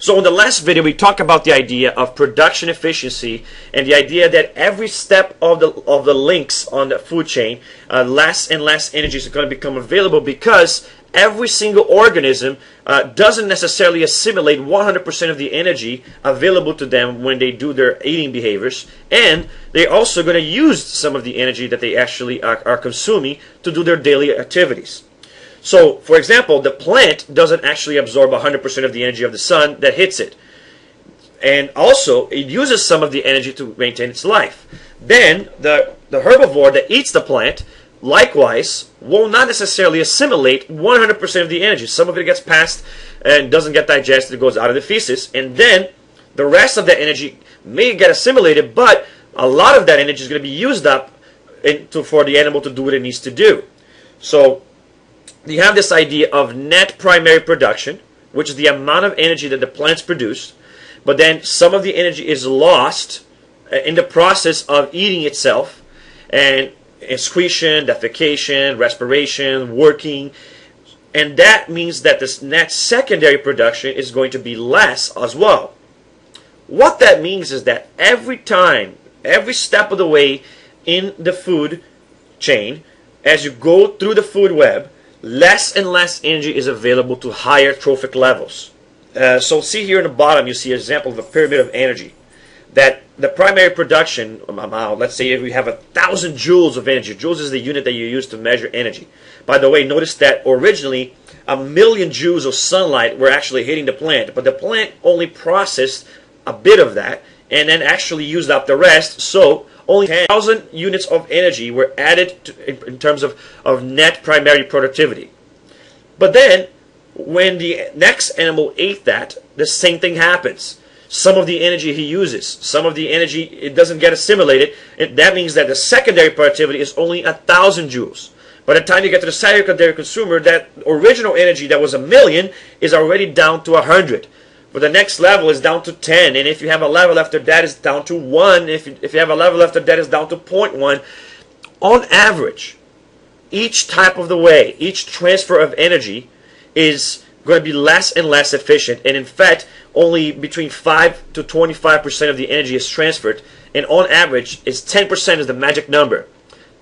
So in the last video, we talked about the idea of production efficiency and the idea that every step of the of the links on the food chain, uh, less and less energy is going to become available because every single organism uh, doesn't necessarily assimilate 100% of the energy available to them when they do their eating behaviors, and they're also going to use some of the energy that they actually are, are consuming to do their daily activities. So, for example, the plant doesn't actually absorb 100% of the energy of the sun that hits it. And also, it uses some of the energy to maintain its life. Then, the, the herbivore that eats the plant, likewise, will not necessarily assimilate 100% of the energy. Some of it gets passed and doesn't get digested, it goes out of the feces. And then, the rest of that energy may get assimilated, but a lot of that energy is going to be used up for the animal to do what it needs to do. So, you have this idea of net primary production, which is the amount of energy that the plants produce, but then some of the energy is lost uh, in the process of eating itself, and excretion, defecation, respiration, working, and that means that this net secondary production is going to be less as well. What that means is that every time, every step of the way in the food chain, as you go through the food web, less and less energy is available to higher trophic levels. Uh, so see here in the bottom, you see an example of a pyramid of energy. That the primary production amount, let's say if we have a thousand joules of energy, joules is the unit that you use to measure energy. By the way, notice that originally a million joules of sunlight were actually hitting the plant, but the plant only processed a bit of that and then actually used up the rest. So only 10,000 units of energy were added to, in, in terms of, of net primary productivity. But then, when the next animal ate that, the same thing happens. Some of the energy he uses, some of the energy, it doesn't get assimilated. It, that means that the secondary productivity is only 1,000 joules. By the time you get to the secondary consumer, that original energy that was a million is already down to 100. But the next level is down to 10. And if you have a level after that, it's down to 1. If you, if you have a level after that, it's down to 0.1. On average, each type of the way, each transfer of energy is going to be less and less efficient. And in fact, only between 5 to 25% of the energy is transferred. And on average, it's 10% is the magic number.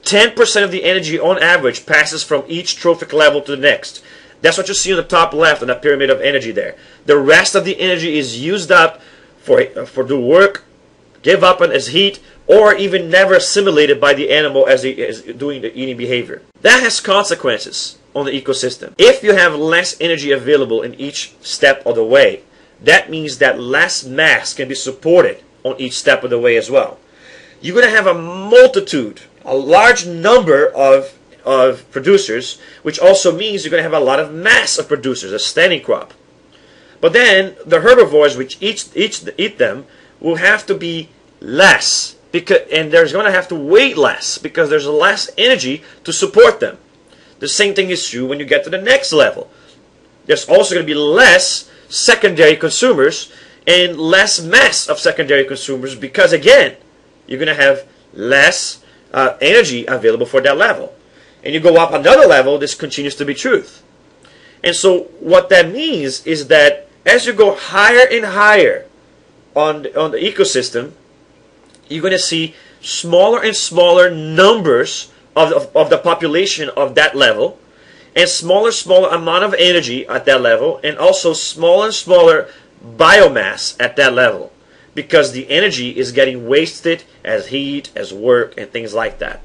10% of the energy on average passes from each trophic level to the next. That's what you see on the top left on that pyramid of energy there. The rest of the energy is used up for, for the work, give up on as heat, or even never assimilated by the animal as it is doing the eating behavior. That has consequences on the ecosystem. If you have less energy available in each step of the way, that means that less mass can be supported on each step of the way as well. You're going to have a multitude, a large number of of producers, which also means you're going to have a lot of mass of producers, a standing crop. But then the herbivores which eat, eat, eat them will have to be less, because, and there's going to have to weight less because there's less energy to support them. The same thing is true when you get to the next level. There's also going to be less secondary consumers and less mass of secondary consumers because, again, you're going to have less uh, energy available for that level and you go up another level, this continues to be truth. And so what that means is that as you go higher and higher on, on the ecosystem, you're going to see smaller and smaller numbers of, of, of the population of that level, and smaller, smaller amount of energy at that level, and also smaller and smaller biomass at that level because the energy is getting wasted as heat, as work, and things like that.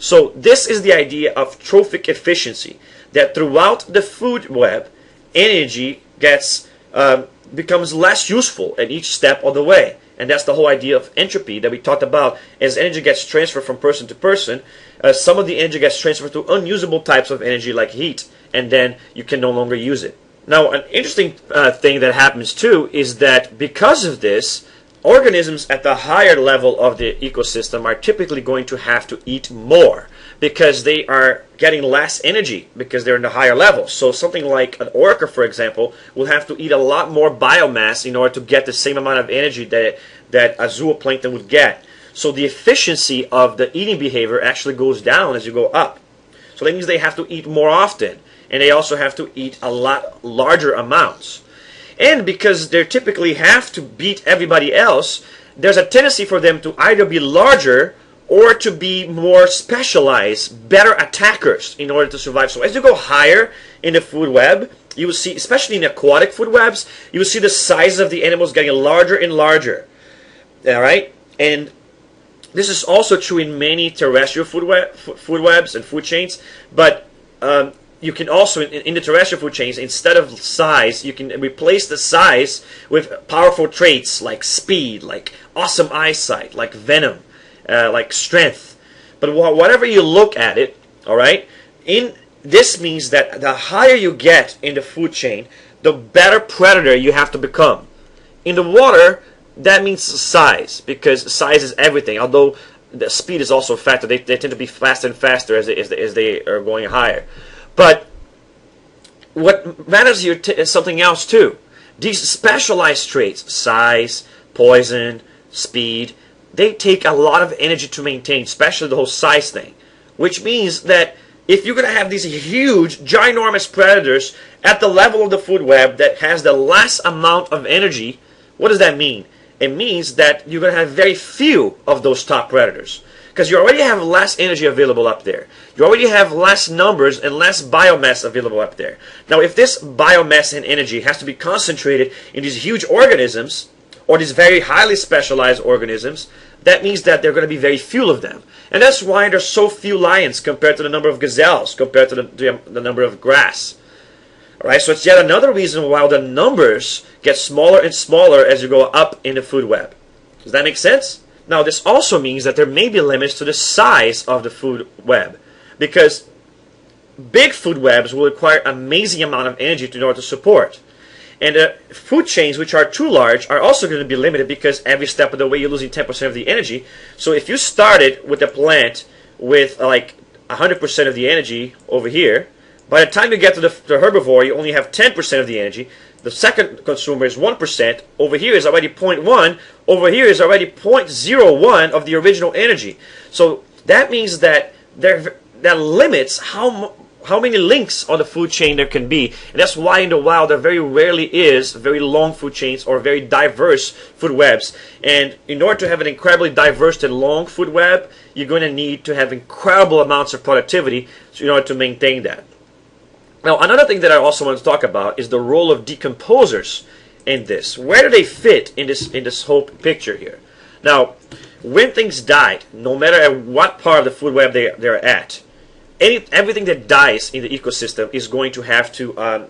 So this is the idea of trophic efficiency, that throughout the food web, energy gets um, becomes less useful at each step of the way. And that's the whole idea of entropy that we talked about. As energy gets transferred from person to person, uh, some of the energy gets transferred to unusable types of energy like heat, and then you can no longer use it. Now, an interesting uh, thing that happens too is that because of this, organisms at the higher level of the ecosystem are typically going to have to eat more because they are getting less energy because they're in the higher level. So something like an orca, for example, will have to eat a lot more biomass in order to get the same amount of energy that, that a zooplankton would get. So the efficiency of the eating behavior actually goes down as you go up. So that means they have to eat more often, and they also have to eat a lot larger amounts. And because they typically have to beat everybody else, there's a tendency for them to either be larger or to be more specialized, better attackers in order to survive. So as you go higher in the food web, you will see, especially in aquatic food webs, you will see the size of the animals getting larger and larger. All right, and this is also true in many terrestrial food, web, food webs and food chains, but um, you can also, in, in, the terrestrial food chains, instead of size, you can replace the size with powerful traits like speed, like awesome eyesight, like venom, uh, like strength. But wh whatever you look at it, all right, in this means that the higher you get in the food chain, the better predator you have to become. In the water, that means size because size is everything. Although the speed is also a factor, they, they tend to be faster and faster as they, as they, as they are going higher. But what matters here is something else too. These specialized traits, size, poison, speed, they take a lot of energy to maintain, especially the whole size thing. Which means that if you're going to have these huge, ginormous predators at the level of the food web that has the less amount of energy, what does that mean? It means that you're going to have very few of those top predators because you already have less energy available up there. You already have less numbers and less biomass available up there. Now, if this biomass and energy has to be concentrated in these huge organisms, or these very highly specialized organisms, that means that there are going to be very few of them. And that's why there's so few lions compared to the number of gazelles, compared to the, the, the number of grass. Alright, so it's yet another reason why the numbers get smaller and smaller as you go up in the food web. Does that make sense? Now, this also means that there may be limits to the size of the food web because big food webs will require amazing amount of energy in order to support. And the food chains, which are too large, are also going to be limited because every step of the way you're losing 10% of the energy. So if you started with a plant with like 100% of the energy over here, by the time you get to the, the herbivore, you only have 10% of the energy. The second consumer is 1%. Over here is already 0.1. Over here is already 0.01 of the original energy. So that means that there, that limits how how many links on the food chain there can be. And that's why in the wild there very rarely is very long food chains or very diverse food webs. And in order to have an incredibly diverse and long food web, you're going to need to have incredible amounts of productivity in order to maintain that. Now, another thing that I also want to talk about is the role of decomposers in this. Where do they fit in this in this whole picture here? Now, when things die, no matter what part of the food web they, they're at, any, everything that dies in the ecosystem is going to have to um,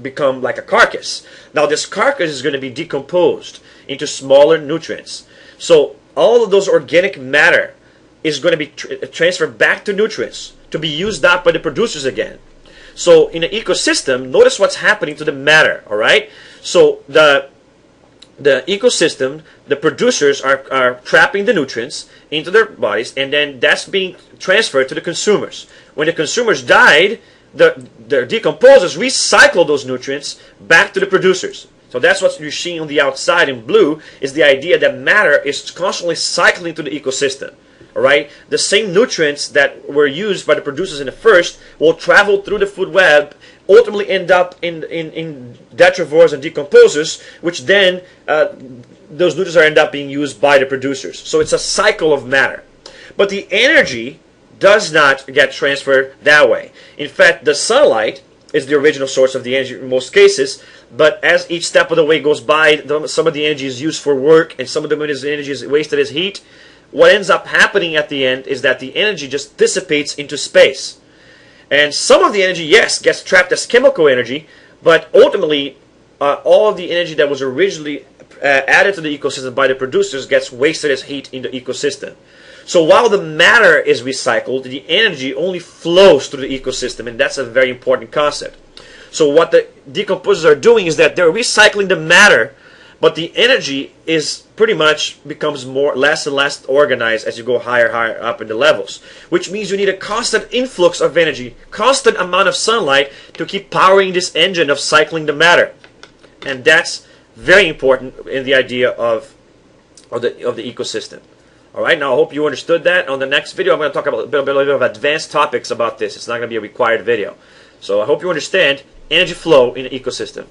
become like a carcass. Now, this carcass is going to be decomposed into smaller nutrients. So, all of those organic matter is going to be tr transferred back to nutrients to be used up by the producers again. So in an ecosystem, notice what's happening to the matter, all right? So the the ecosystem, the producers are, are trapping the nutrients into their bodies, and then that's being transferred to the consumers. When the consumers died, the, the decomposers recycle those nutrients back to the producers. So that's what you're seeing on the outside in blue is the idea that matter is constantly cycling through the ecosystem. Alright? The same nutrients that were used by the producers in the first will travel through the food web, ultimately end up in, in, in detrivores and decomposers, which then uh, those nutrients are end up being used by the producers. So it's a cycle of matter. But the energy does not get transferred that way. In fact, the sunlight is the original source of the energy in most cases, but as each step of the way goes by, some of the energy is used for work and some of the energy is wasted as heat what ends up happening at the end is that the energy just dissipates into space. And some of the energy, yes, gets trapped as chemical energy, but ultimately, uh, all of the energy that was originally uh, added to the ecosystem by the producers gets wasted as heat in the ecosystem. So while the matter is recycled, the energy only flows through the ecosystem, and that's a very important concept. So what the decomposers are doing is that they're recycling the matter but the energy is pretty much becomes more less and less organized as you go higher higher up in the levels which means you need a constant influx of energy constant amount of sunlight to keep powering this engine of cycling the matter. And that's very important in the idea of of the of the ecosystem. All right now i hope you understood that. On the next video i'm going to talk about a bit, a bit of advanced topics about this. It's not going to be a required video. So i hope you understand energy flow in the ecosystem